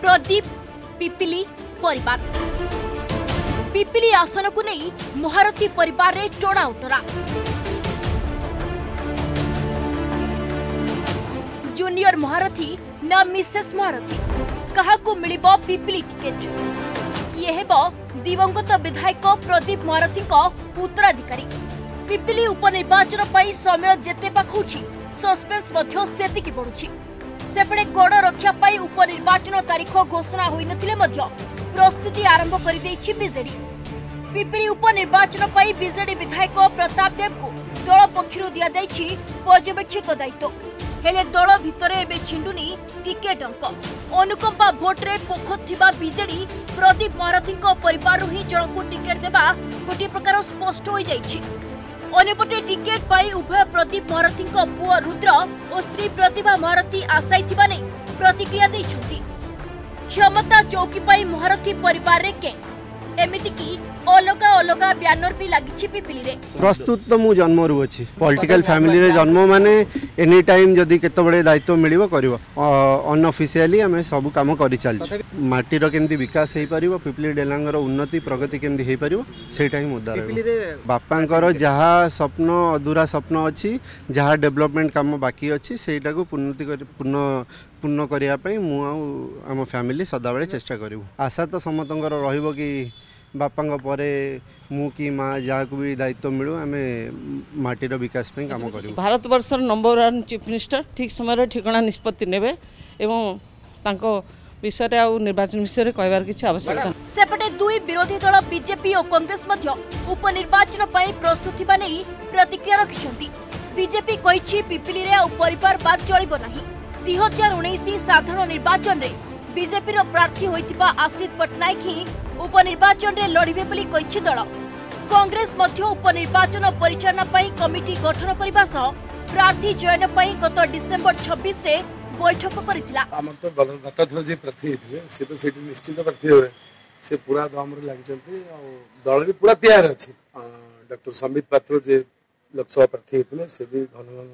प्रदीप पिपिली परिवार पिपिली आसन को नहीं महारथी पर रे टोड़ा उटरा जूनियर महारथी ना मिसेस महारथी कहा मिल पिपिली टिकेट किए हे दिवंगत विधायक प्रदीप महारथी उत्तराधिकारी पिपिली उपनिर्वाचन पर समय जिते पखाऊ सस्पेन्स बढ़ुच्छी ସେପଟେ ଗଡ଼ ରକ୍ଷା ପାଇଁ ଉପନିର୍ବାଚନ ତାରିଖ ଘୋଷଣା ହୋଇନଥିଲେ ମଧ୍ୟ ପ୍ରସ୍ତୁତି ଆରମ୍ଭ କରିଦେଇଛି ବିଜେଡି ପିପିଲି ଉପନିର୍ବାଚନ ପାଇଁ ବିଜେଡି ବିଧାୟକ ପ୍ରତାପ ଦେବଙ୍କୁ ଦଳ ପକ୍ଷରୁ ଦିଆଯାଇଛି ପର୍ଯ୍ୟବେକ୍ଷକ ଦାୟିତ୍ୱ ହେଲେ ଦଳ ଭିତରେ ଏବେ ଛିଣ୍ଡୁନି ଟିକେଟ୍ ଅଙ୍କ ଅନୁକମ୍ପା ଭୋଟ୍ରେ ପୋଖ ଥିବା ବିଜେଡି ପ୍ରଦୀପ ମହାରଥୀଙ୍କ ପରିବାରରୁ ହିଁ ଜଣଙ୍କୁ ଟିକେଟ୍ ଦେବା ଗୋଟିଏ ପ୍ରକାର ସ୍ପଷ୍ଟ ହୋଇଯାଇଛି ଅନ୍ୟପଟେ ଟିକେଟ୍ ପାଇଁ ଉଭୟ ପ୍ରଦୀପ ମହାରଥୀଙ୍କ ପୁଅ ରୁଦ୍ର ଓ ସ୍ତ୍ରୀ ପ୍ରତିଭା ମହାରଥୀ ଆଶାଇଥିବା ନେଇ ପ୍ରତିକ୍ରିୟା ଦେଇଛନ୍ତି କ୍ଷମତା ଚୌକି ପାଇଁ ମହାରଥୀ ପରିବାରରେ କେ ଏମିତିକି ଅଲ ଅଲଗା ବ୍ୟାନର ବି ଲାଗିଛି ପିପିଲିରେ ପ୍ରସ୍ତୁତ ତ ମୁଁ ଜନ୍ମରୁ ଅଛି ପଲିଟିକାଲ ଫ୍ୟାମିଲିରେ ଜନ୍ମ ମାନେ ଏନି ଟାଇମ୍ ଯଦି କେତେବେଳେ ଦାୟିତ୍ୱ ମିଳିବ କରିବ ଅନଅଫିସିଆଲି ଆମେ ସବୁ କାମ କରିଚାଲିଛୁ ମାଟିର କେମିତି ବିକାଶ ହେଇପାରିବ ପିପିଲି ଡେଲାଙ୍କର ଉନ୍ନତି ପ୍ରଗତି କେମିତି ହେଇପାରିବ ସେଇଟା ହିଁ ମୁଦ୍ଦା ରହିବ ବାପାଙ୍କର ଯାହା ସ୍ୱପ୍ନ ଅଧୁରା ସ୍ୱପ୍ନ ଅଛି ଯାହା ଡେଭଲପମେଣ୍ଟ କାମ ବାକି ଅଛି ସେଇଟାକୁ ପୂର୍ଣ୍ଣତି ପୂର୍ଣ୍ଣ ପୂର୍ଣ୍ଣ କରିବା ପାଇଁ ମୁଁ ଆଉ ଆମ ଫ୍ୟାମିଲି ସଦାବେଳେ ଚେଷ୍ଟା କରିବୁ ଆଶା ତ ସମସ୍ତଙ୍କର ରହିବ କି ବାପାଙ୍କ ପରେ ମୁଁ କି ମା ଯାହାକୁ ବି ଦାୟିତ୍ୱ ମିଳୁ ଆମେ ମାଟିର ବିକାଶ ପାଇଁ କାମ କରିବୁ ଭାରତବର୍ଷର ନମ୍ବର ୱାନ୍ ଚିଫ୍ ମିନିଷ୍ଟର ଠିକ୍ ସମୟରେ ଠିକଣା ନିଷ୍ପତ୍ତି ନେବେ ଏବଂ ତାଙ୍କ ବିଷୟରେ ଆଉ ନିର୍ବାଚନ ବିଷୟରେ କହିବାର କିଛି ଆବଶ୍ୟକତା ସେପଟେ ଦୁଇ ବିରୋଧୀ ଦଳ ବିଜେପି ଓ କଂଗ୍ରେସ ମଧ୍ୟ ଉପନିର୍ବାଚନ ପାଇଁ ପ୍ରସ୍ତୁତ ଥିବା ନେଇ ପ୍ରତିକ୍ରିୟା ରଖିଛନ୍ତି ବିଜେପି କହିଛି ପିପିଲିରେ ଆଉ ପରିବାର ବାଦ ଚଳିବ ନାହିଁ ଦୁଇ ହଜାର ଉଣେଇଶ ସାଧାରଣ ନିର୍ବାଚନରେ ବିଜେପିର ପ୍ରାର୍ଥୀ ହୋଇଥିବା ଆଶ୍ରିତ ପଟ୍ଟନାୟକ ହିଁ ଉପନିର୍ବାଚନରେ ଲଢ଼ିବେ ବୋଲି କହିଛି ଦଳ କଂଗ୍ରେସ ମଧ୍ୟ ଉପନିର୍ବାଚନ ପରିଚାଳନା ପାଇଁ କମିଟି ଗଠନ କରିବା ସହ ପ୍ରାର୍ଥୀ ଚୟନ ପାଇଁ ଗତ ଡିସେମ୍ବର ଛବିଶରେ বৈঠক করেছিল আমার তো গত থর যে প্রার্থী হয়েছে সে তো সেটি নিশ্চিত প্রার্থী হবে সে পুরা দমরে লাগিছেন দল বি পুরা তৈয়ার আছে ডক্টর সম্বিত পাত্র যে লোকসভা প্রার্থী হয়েছিল সে বি ঘন ঘন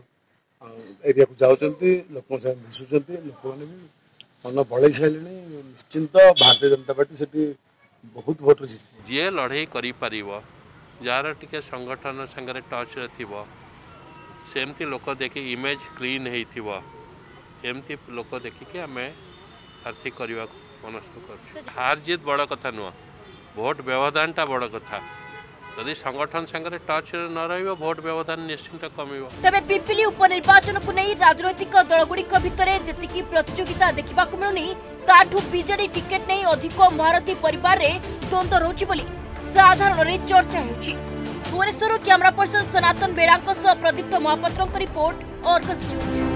एरिया को लोक मैंने मन बढ़ सारे निश्चिंत भारतीय जनता पार्टी से बहुत भोट जी लड़े कर जार संगठन सागर टच रमती लोक देख इमेज क्लीन होमती लोक देखिके आम प्रार्थी करने मनस्थ कर हार जीत बड़ कथा नुह भोट व्यवधानटा बड़ कथा যদি সংগঠন সাংরে টচরে ন রহব ভোট ব্যবধান নিশ্চিন্ত কমিব তবে পিপিলি উপনির্বাচনকু নেই রাজনৈতিক দলগুড়িক ভিতরে যেতিকি প্রতিযোগিতা দেখা মিলুনি তাঠু বিজেডি টিকেট নেই অধিক ভারতী পরিবার দ্বন্দ্ব রয়েছে বলে সাধারণরে চর্চা হচ্ছে Bhubaneswar camera person Sanatan Behera Pradipta Mahapatra report Argus news